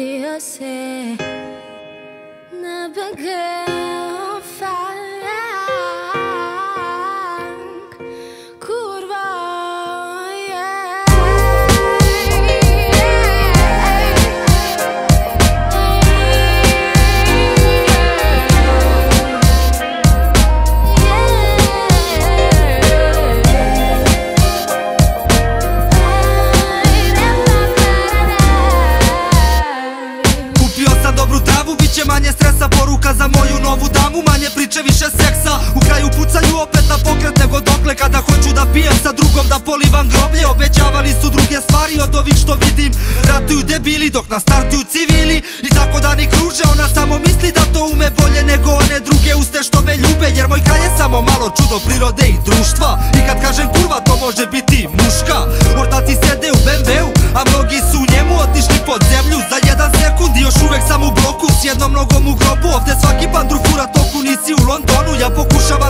te hace navegar. Priče, više seksa. U kraju pucaju opet na pokret nego dokle Kada hoću da pijem sa drugom, da polivam groblje. Obećavali su druge stvari od ovih što vidim. Ratuju debili dok na startuju civili. I tako da ni kruže, ona samo misli da to ume bolje Nego one druge uste što me ljube. Jer moj kraj je samo malo čudo prirode i društva. I kad kažem kurva to može biti jedan sekund i još uvek sam u bloku s jednom nogom u grobu. Ovdje svaki bandru fura toku nisi u Londonu Ja pokušavam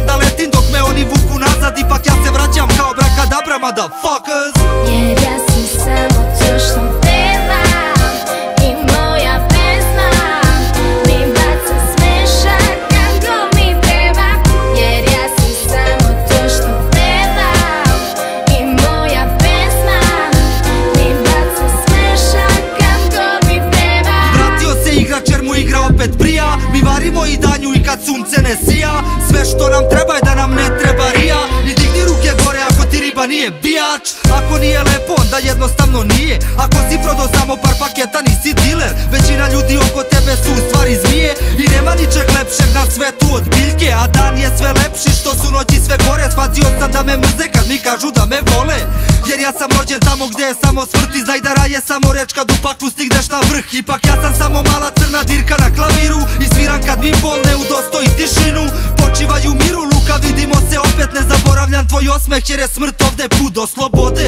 opet prija. Mi varimo i danju i kad sunce ne sija. Sve što nam treba je da nam ne treba rija I digni ruke gore ako ti riba nije bijač. Ako nije lepo onda jednostavno nije. Ako si prodao samo par paketa nisi dealer Većina ljudi oko tebe su u stvari zmije nema ničeg lepšeg na svetu od biljke A dan je sve lepši što su noći sve gore. Shvatio sam da me mrze kad mi kažu da me vole. Jer ja sam rođen tamo gdje je samo smrt I znaj da raje samo reč kad u stigneš na vrh. Ipak ja sam samo mala crna dirka na klaviru I sviram kad mi bol ne udostoji tišinu. Počivaju miru luka vidimo se opet ne zaboravljam tvoj osmeh Jer je smrt ovdje put do slobode